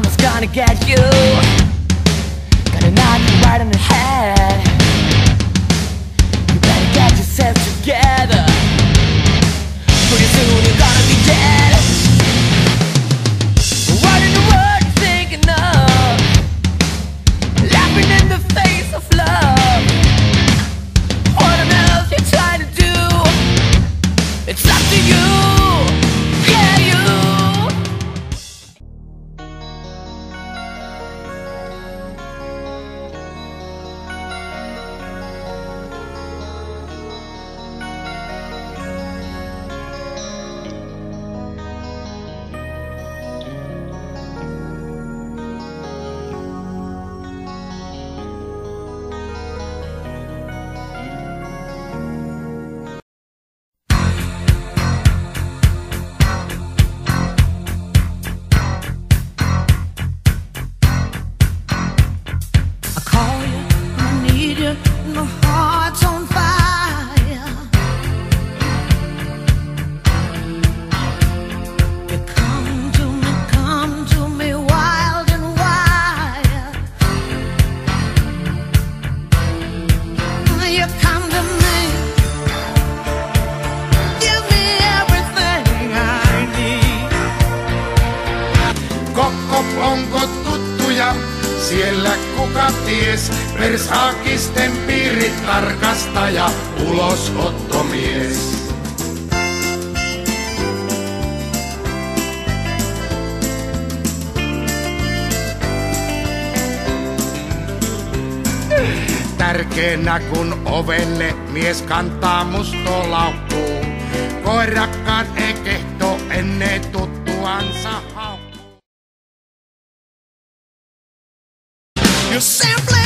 karma's gonna get you. Gonna knock you right on the head. Onko tuttuja? Siellä kuka ties, persaakisten piirit tarkastaja, ulosottomies. Tärkeänä kun ovelle mies kantaa mustolaukkuun. Koirakkaan ei kehto ennen tuttuansa You simply